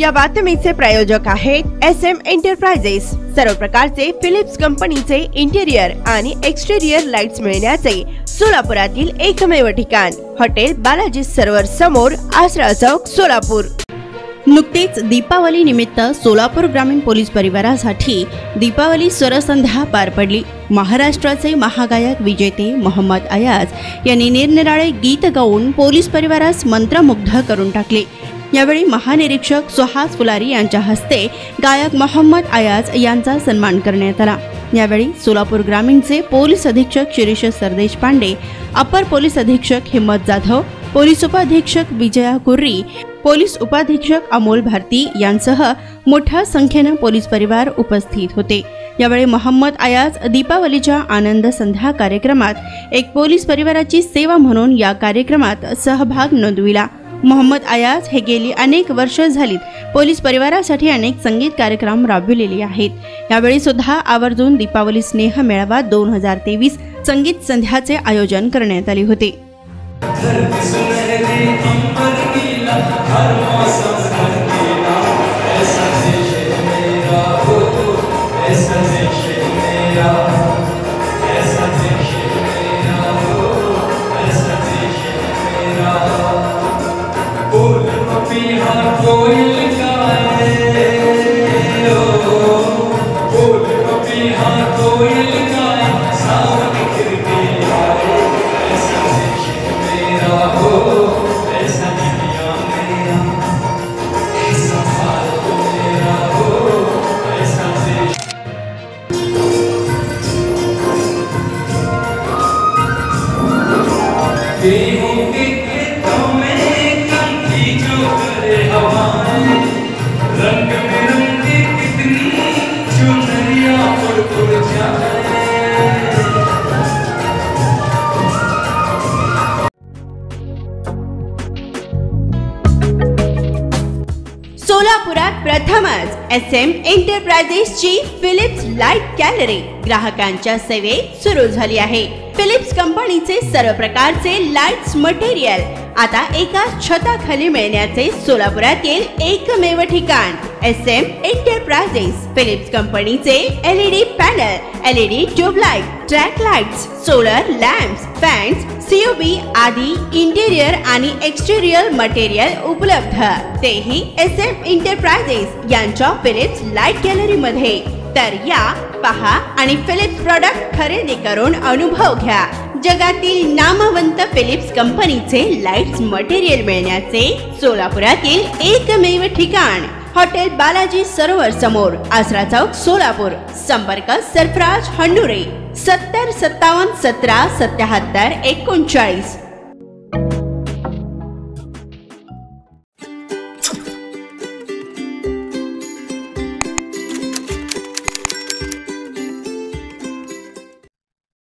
या बातमीचे प्रायोजक आहेत एस एम एंटरप्राइजेस सर्व प्रकारचे फिलिप्स कंपनीचे इंटेरियर आणि एक्सटेरियर लाईट्स मिळण्याचे सोलापुरातील एकमेव ठिकाण. हॉटेल बालाजी सरोवर समोर आसरा चौक सोलापूर. नुकतेच दीपावली निमित्त सोलापूर ग्रामीण पोलीस परिवारासाठी दीपावली स्वरसंध्या पार पडली. महाराष्ट्राचे महागायक विजेते मोहम्मद अयाज यांनी निरनिराळे गीत गाऊन पोलीस परिवारास मंत्रमुग्ध करून टाकले. यावेळी महानिरीक्षक सुहास फुलारी यांच्या हस्ते गायक मोहम्मद अयाज यांचा सन्मान करण्यात आला. यावेळी सोलापूर ग्रामीणचे पोलीस अधीक्षक शिरीष सरदेश पांडे अपर पोलीस अधीक्षक हिम्मत जाधव पोलीस उपाधीक्षक विजया कुर्री पोलीस उपाधीक्षक अमोल भारती यांसह मोठ्या संख्येनं पोलीस परिवार उपस्थित होते. यावेळी मोहम्मद अयाज दीपावलीच्या आनंद संध्या कार्यक्रमात एक पोलीस परिवाराची सेवा म्हणून या कार्यक्रमात सहभाग नोंदविला. मोहम्मद आयाज हे गेली अनेक वर्ष झालीत. पोलीस परिवारासाठी अनेक संगीत कार्यक्रम राबविलेले आहेत. यावेळी सुद्धा आवर्जून दीपावली स्नेह मेळावा दोन हजार तेवीस संगीत संध्याचे आयोजन करण्यात आले होते. सोलापुरात प्रथमच एस एम एंटरप्राइजेसची फिलिप्स लाइट गॅलरी ग्राहकांच्या सेवेत सुरू झाली आहे. फिलिप्स कंपनीचे सर्व प्रकारचे लाईट्स मटेरियल आता एका छताखाली मिळण्याचे सोलापुरातील एकमेव ठिकाण एस एम एंटरप्राइजेस फिलिप्स कंपनीचे LED panel LED tubelight track lights solar lamps fans COB आदी इंटेरियर आणि एक्सटेरियर मटेरियल उपलब्ध. तेही एस एम एंटरप्राइजेस यांच्या फिलिप्स लाइट गॅलरी मध्ये. तर या पहा आणि फिलिप्स प्रॉडक्ट खरेदी करून अनुभव घ्या. जगातील नामवंत फिलिप्स कंपनीचे लाईट्स मटेरियल मिळण्याचे सोलापुरातील एकमेव ठिकाण हॉटेल बालाजी सरोवर समोर आसरा चौक सोलापूर संपर्क सरफराज हंडुरे सत्तर सत्तावन्न सतरा सत्याहत्तर एकोणचाळीस.